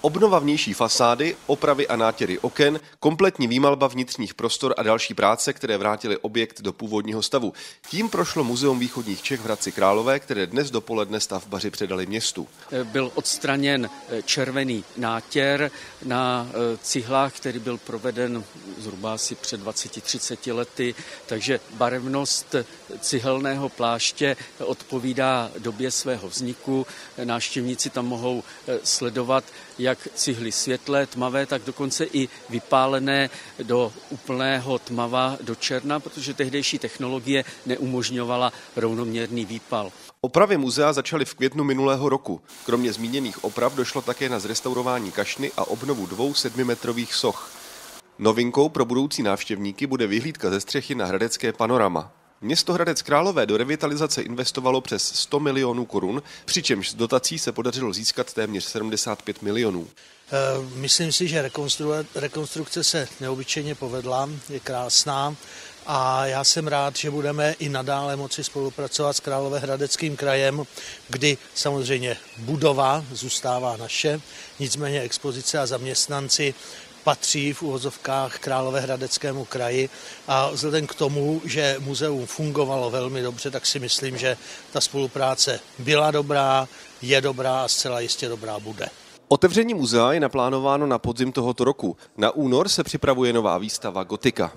Obnova vnější fasády, opravy a nátěry oken, kompletní výmalba vnitřních prostor a další práce, které vrátily objekt do původního stavu. Tím prošlo Muzeum východních Čech v Hradci Králové, které dnes dopoledne stavbaři předali městu. Byl odstraněn červený nátěr na eh, cihlách, který byl proveden zhruba asi před 20-30 lety, takže barevnost cihelného pláště odpovídá době svého vzniku. Návštěvníci tam mohou eh, sledovat, jak cihly světlé, tmavé, tak dokonce i vypálené do úplného tmava, do černa, protože tehdejší technologie neumožňovala rovnoměrný výpal. Opravy muzea začaly v květnu minulého roku. Kromě zmíněných oprav došlo také na zrestaurování kašny a obnovu dvou sedmimetrových soch. Novinkou pro budoucí návštěvníky bude vyhlídka ze střechy na hradecké panorama. Město Hradec Králové do revitalizace investovalo přes 100 milionů korun, přičemž z dotací se podařilo získat téměř 75 milionů. Eh, myslím si, že rekonstrukce se neobyčejně povedla, je krásná a já jsem rád, že budeme i nadále moci spolupracovat s Královéhradeckým krajem, kdy samozřejmě budova zůstává naše, nicméně expozice a zaměstnanci patří v úvozovkách Královéhradeckému kraji a vzhledem k tomu, že muzeum fungovalo velmi dobře, tak si myslím, že ta spolupráce byla dobrá, je dobrá a zcela jistě dobrá bude. Otevření muzea je naplánováno na podzim tohoto roku. Na únor se připravuje nová výstava Gotika.